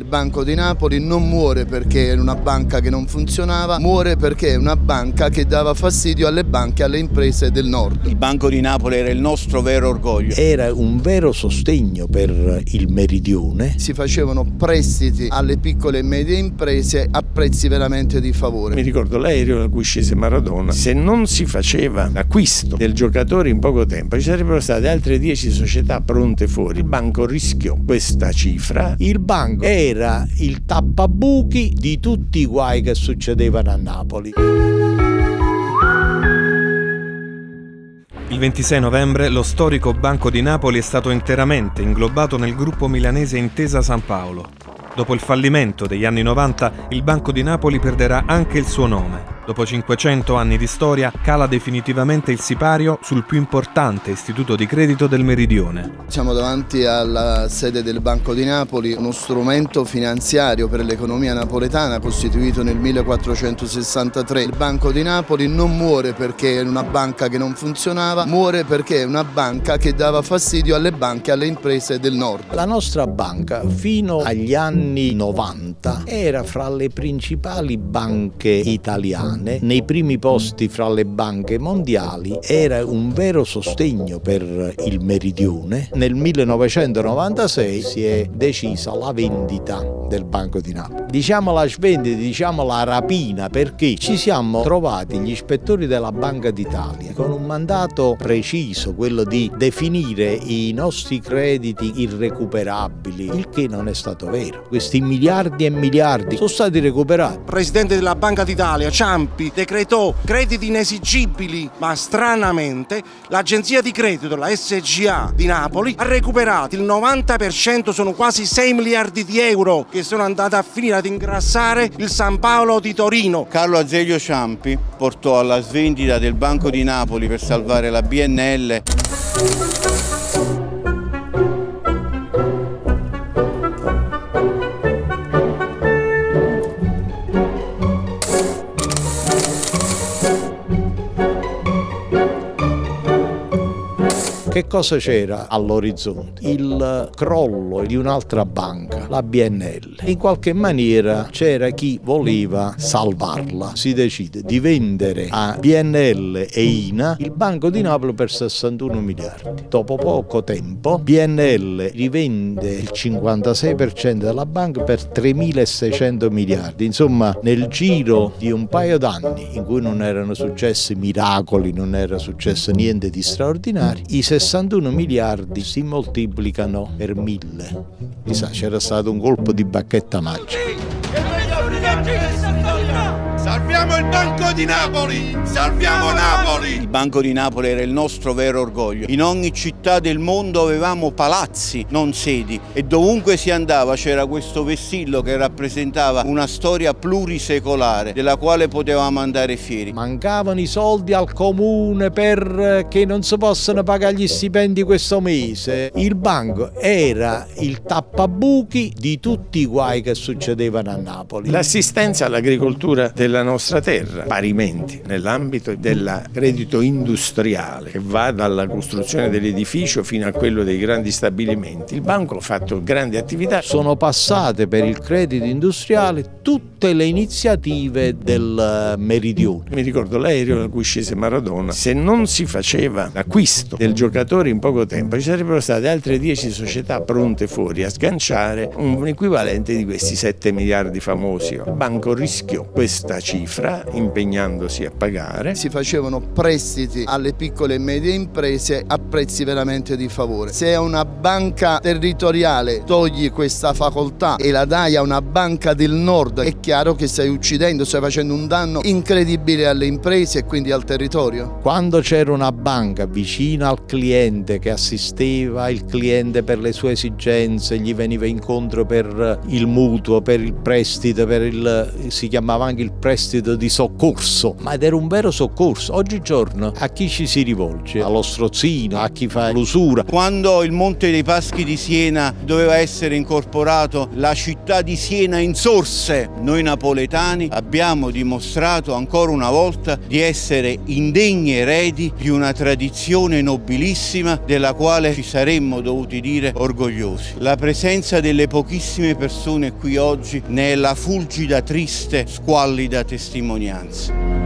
Il Banco di Napoli non muore perché è una banca che non funzionava, muore perché è una banca che dava fastidio alle banche e alle imprese del nord. Il Banco di Napoli era il nostro vero orgoglio. Era un vero sostegno per il meridione. Si facevano prestiti alle piccole e medie imprese a prezzi veramente di favore. Mi ricordo l'aereo da cui scese Maradona. Se non si faceva l'acquisto del giocatore in poco tempo, ci sarebbero state altre 10 società pronte fuori. Il banco rischiò questa cifra. Il banco è era il tappabuchi di tutti i guai che succedevano a Napoli. Il 26 novembre lo storico Banco di Napoli è stato interamente inglobato nel gruppo milanese Intesa San Paolo. Dopo il fallimento degli anni 90, il Banco di Napoli perderà anche il suo nome. Dopo 500 anni di storia, cala definitivamente il sipario sul più importante istituto di credito del Meridione. Siamo davanti alla sede del Banco di Napoli, uno strumento finanziario per l'economia napoletana costituito nel 1463. Il Banco di Napoli non muore perché è una banca che non funzionava, muore perché è una banca che dava fastidio alle banche e alle imprese del nord. La nostra banca fino agli anni 90 era fra le principali banche italiane italiane nei primi posti fra le banche mondiali era un vero sostegno per il meridione. Nel 1996 si è decisa la vendita del Banco di Napoli. Diciamo la svendita, diciamo la rapina perché ci siamo trovati gli ispettori della Banca d'Italia con un mandato preciso, quello di definire i nostri crediti irrecuperabili, il che non è stato vero. Questi miliardi e miliardi sono stati recuperati. Presidente della Banca d'Italia, Ciampi, Ciampi decretò crediti inesigibili, ma stranamente l'agenzia di credito, la SGA di Napoli, ha recuperato il 90%, sono quasi 6 miliardi di euro che sono andati a finire ad ingrassare il San Paolo di Torino. Carlo Azeglio Ciampi portò alla svendita del Banco di Napoli per salvare la BNL Che cosa c'era all'orizzonte? Il crollo di un'altra banca, la BNL. In qualche maniera c'era chi voleva salvarla. Si decide di vendere a BNL e INA il Banco di Napoli per 61 miliardi. Dopo poco tempo BNL rivende il 56% della banca per 3.600 miliardi. Insomma, nel giro di un paio d'anni in cui non erano successi miracoli, non era successo niente di straordinario, i 61 miliardi si moltiplicano per mille. Chissà, c'era stato un colpo di bacchetta magica. Salviamo il Banco di Napoli! Salviamo Napoli! Il Banco di Napoli era il nostro vero orgoglio. In ogni città del mondo avevamo palazzi, non sedi, e dovunque si andava c'era questo vessillo che rappresentava una storia plurisecolare della quale potevamo andare fieri. Mancavano i soldi al comune perché non si possono pagare gli stipendi questo mese. Il banco era il tappabuchi di tutti i guai che succedevano a Napoli. L'assistenza all'agricoltura della della nostra terra, parimenti nell'ambito del credito industriale che va dalla costruzione dell'edificio fino a quello dei grandi stabilimenti. Il banco ha fatto grandi attività. Sono passate per il credito industriale tutte le iniziative del meridione. Mi ricordo l'aereo da cui scese Maradona, se non si faceva l'acquisto del giocatore in poco tempo ci sarebbero state altre 10 società pronte fuori a sganciare un equivalente di questi 7 miliardi famosi. Il banco rischiò questa cifra impegnandosi a pagare. Si facevano prestiti alle piccole e medie imprese a prezzi veramente di favore. Se a una banca territoriale togli questa facoltà e la dai a una banca del nord è chiaro che stai uccidendo, stai facendo un danno incredibile alle imprese e quindi al territorio. Quando c'era una banca vicina al cliente che assisteva il cliente per le sue esigenze, gli veniva incontro per il mutuo, per il prestito, per il, si chiamava anche il prestito prestito di soccorso, ma ed era un vero soccorso. Oggigiorno a chi ci si rivolge? Allo strozzino, a chi fa l'usura. Quando il Monte dei Paschi di Siena doveva essere incorporato, la città di Siena insorse. Noi napoletani abbiamo dimostrato ancora una volta di essere indegni eredi di una tradizione nobilissima della quale ci saremmo dovuti dire orgogliosi. La presenza delle pochissime persone qui oggi ne è la fulgida, triste, squallida testimonianza.